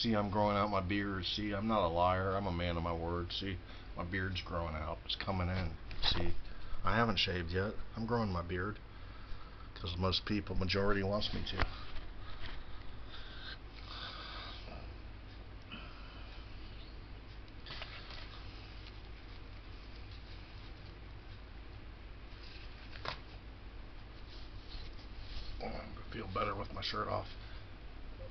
See, I'm growing out my beard. See, I'm not a liar. I'm a man of my word. See, my beard's growing out. It's coming in. See, I haven't shaved yet. I'm growing my beard because most people, majority wants me to. feel better with my shirt off.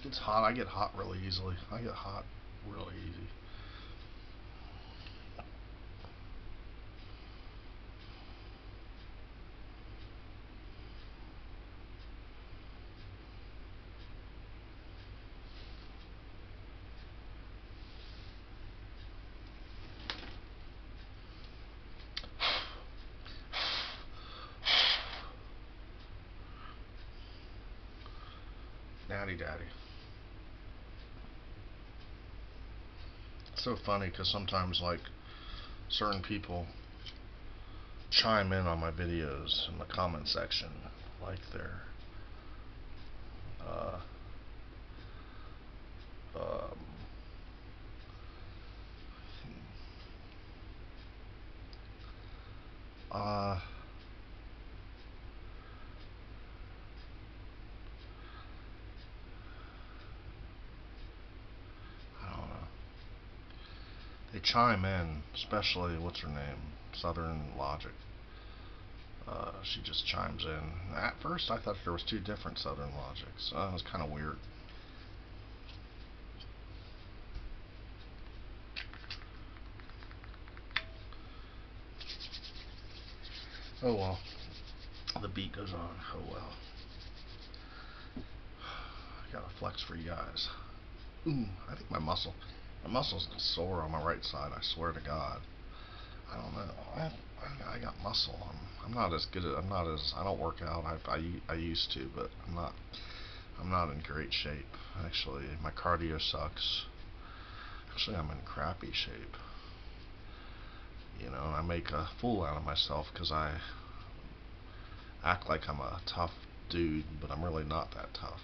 It's hot. I get hot really easily. I get hot really easy. Natty Daddy. So funny because sometimes, like, certain people chime in on my videos in the comment section, like they're uh, um, uh, they chime in, especially what's her name, Southern Logic. Uh, she just chimes in. At first, I thought there was two different Southern Logics. It was kind of weird. Oh well. The beat goes on. Oh well. I got a flex for you guys. Ooh, I think my muscle. My muscles sore on my right side. I swear to God. I don't know. I I got muscle. I'm I'm not as good. At, I'm not as. I don't work out. I I I used to, but I'm not. I'm not in great shape. Actually, my cardio sucks. Actually, I'm in crappy shape. You know, and I make a fool out of myself because I act like I'm a tough dude, but I'm really not that tough.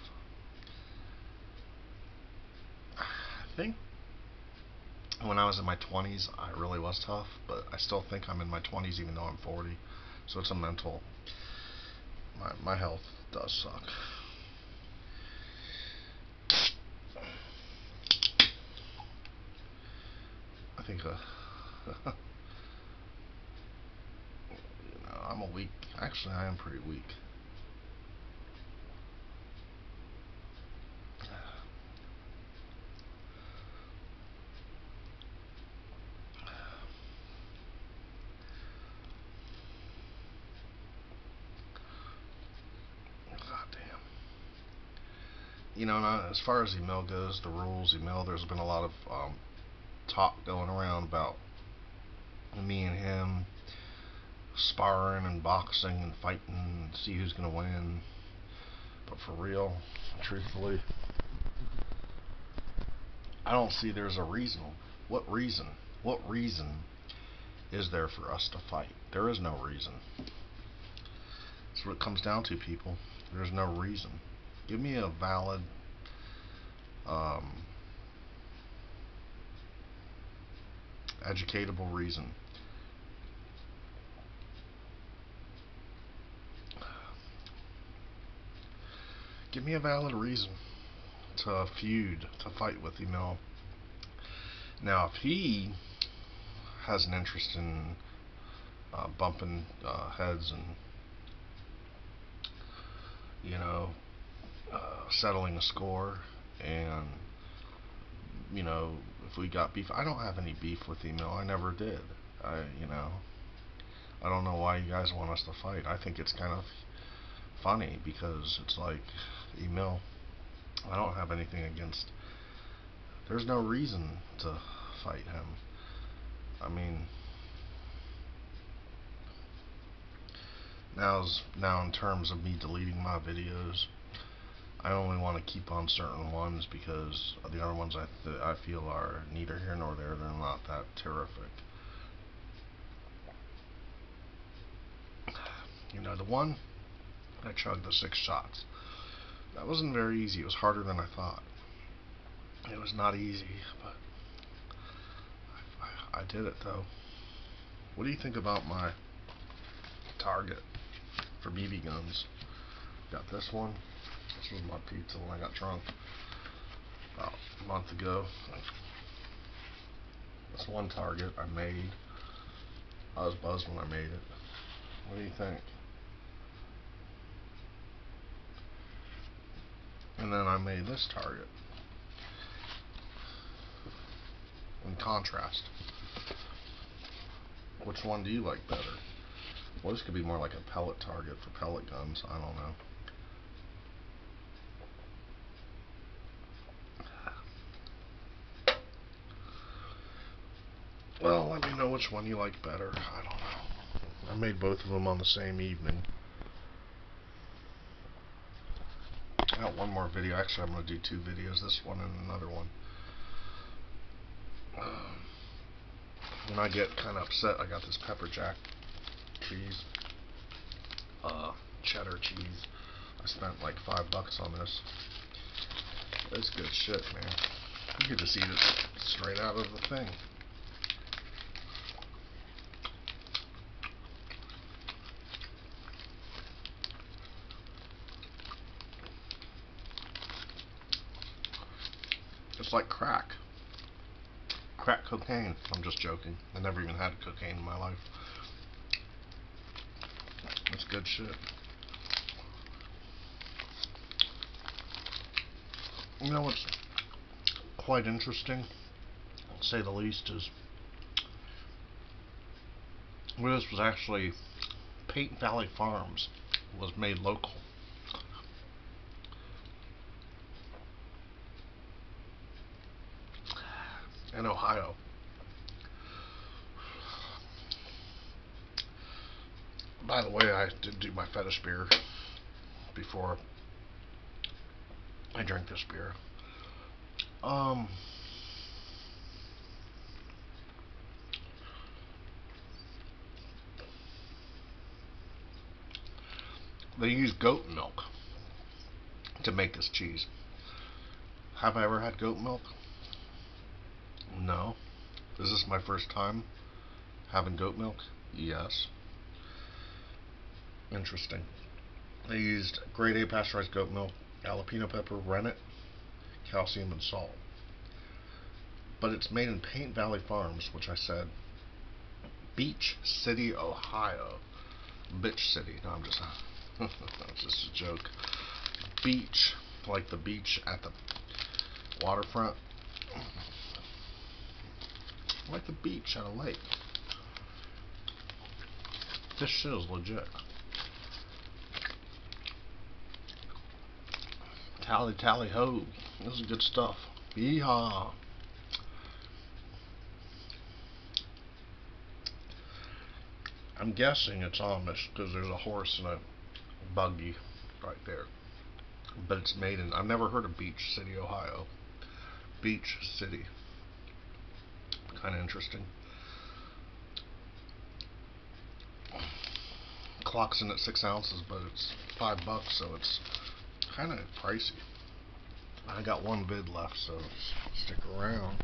I think when I was in my 20s, I really was tough, but I still think I'm in my 20s even though I'm 40. So it's a mental. My my health does suck. I think uh, you know, I'm a weak. Actually, I am pretty weak. You know, not, as far as email goes, the rules email, there's been a lot of um, talk going around about me and him sparring and boxing and fighting and see who's going to win. But for real, truthfully, I don't see there's a reason. What reason? What reason is there for us to fight? There is no reason. That's what it comes down to, people. There's no reason. Give me a valid um, educatable reason. Give me a valid reason to feud, to fight with, you know. Now, if he has an interest in uh, bumping uh, heads and, you know, uh, settling a score and you know if we got beef I don't have any beef with email. I never did. I you know I don't know why you guys want us to fight. I think it's kind of funny because it's like email I don't have anything against there's no reason to fight him. I mean now's now in terms of me deleting my videos I only want to keep on certain ones because the other ones I, I feel are neither here nor there. They're not that terrific. You know, the one I chugged the six shots. That wasn't very easy. It was harder than I thought. It was not easy, but I, I, I did it though. What do you think about my target for BB guns? Got this one. This was my pizza when I got drunk about a month ago. This one target I made. I was buzzed when I made it. What do you think? And then I made this target. In contrast. Which one do you like better? Well, this could be more like a pellet target for pellet guns. I don't know. Well, let me know which one you like better. I don't know. I made both of them on the same evening. I got one more video. Actually, I'm going to do two videos. This one and another one. Um, when I get kind of upset, I got this pepper jack cheese. Uh, cheddar cheese. I spent like five bucks on this. That's good shit, man. You can just eat it straight out of the thing. It's like crack. Crack cocaine. I'm just joking. I never even had cocaine in my life. That's good shit. You know what's quite interesting, to say the least, is where this was actually Paint Valley Farms was made local. Ohio. By the way, I did do my fetish beer before I drank this beer. Um, they use goat milk to make this cheese. Have I ever had goat milk? Is this my first time having goat milk? Yes. Interesting. They used grade A pasteurized goat milk, jalapeno pepper, rennet, calcium, and salt. But it's made in Paint Valley Farms, which I said, Beach City, Ohio. Bitch City. No, I'm just, that's just a joke. Beach, like the beach at the waterfront like the beach at a lake. This shit is legit. Tally tally ho. This is good stuff. Yeehaw. I'm guessing it's Amish because there's a horse and a buggy right there. But it's made in, I've never heard of Beach City, Ohio. Beach City kind of interesting. Clocks in at six ounces, but it's five bucks, so it's kind of pricey. I got one bid left, so stick around.